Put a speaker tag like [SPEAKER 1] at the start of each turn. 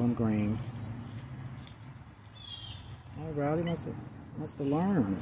[SPEAKER 1] them green. Oh, Rowdy must have, must have learned.